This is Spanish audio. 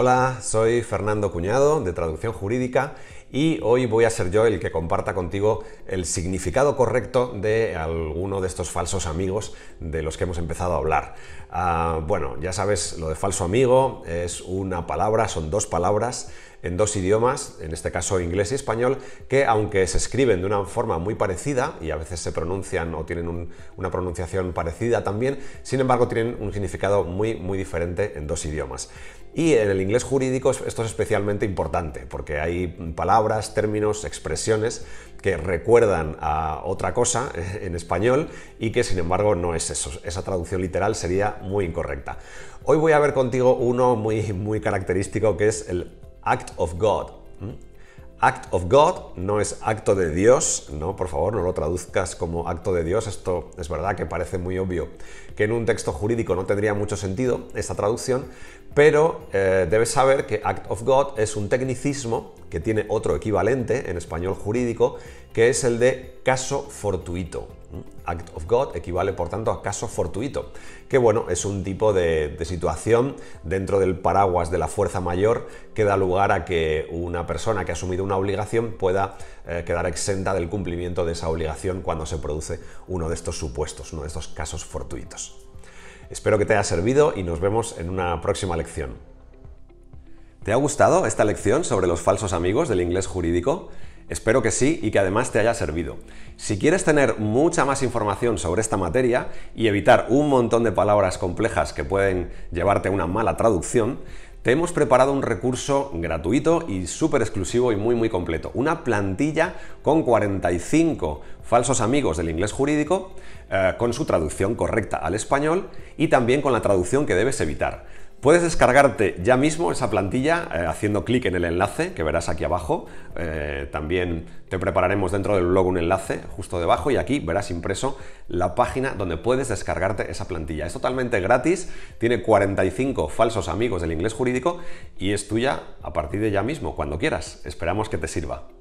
Hola, soy Fernando Cuñado de Traducción Jurídica y hoy voy a ser yo el que comparta contigo el significado correcto de alguno de estos falsos amigos de los que hemos empezado a hablar. Ah, bueno, ya sabes, lo de falso amigo es una palabra, son dos palabras en dos idiomas, en este caso inglés y español, que aunque se escriben de una forma muy parecida y a veces se pronuncian o tienen una pronunciación parecida también, sin embargo tienen un significado muy, muy diferente en dos idiomas. Y en el inglés jurídico esto es especialmente importante porque hay palabras, términos, expresiones que recuerdan a otra cosa en español y que sin embargo no es eso. Esa traducción literal sería muy incorrecta. Hoy voy a ver contigo uno muy, muy característico que es el act of God. Act of God no es acto de Dios, no, por favor, no lo traduzcas como acto de Dios. Esto es verdad que parece muy obvio que en un texto jurídico no tendría mucho sentido esta traducción, pero eh, debes saber que Act of God es un tecnicismo que tiene otro equivalente en español jurídico, que es el de caso fortuito. Act of God equivale, por tanto, a caso fortuito, que bueno, es un tipo de, situación dentro del paraguas de la fuerza mayor que da lugar a que una persona que ha asumido una obligación pueda eh, quedar exenta del cumplimiento de esa obligación cuando se produce uno de estos supuestos, uno de estos casos fortuitos. Espero que te haya servido y nos vemos en una próxima lección. ¿Te ha gustado esta lección sobre los falsos amigos del inglés jurídico? Espero que sí y que además te haya servido. Si quieres tener mucha más información sobre esta materia y evitar un montón de palabras complejas que pueden llevarte a una mala traducción, te hemos preparado un recurso gratuito y súper exclusivo y muy muy completo. Una plantilla con 45 falsos amigos del inglés jurídico, eh, con su traducción correcta al español y también con la traducción que debes evitar. Puedes descargarte ya mismo esa plantilla eh, haciendo clic en el enlace que verás aquí abajo. Eh, también te prepararemos dentro del blog un enlace justo debajo y aquí verás impreso la página donde puedes descargarte esa plantilla. Es totalmente gratis, tiene 45 falsos amigos del inglés jurídico y es tuya a partir de ya mismo, cuando quieras. Esperamos que te sirva.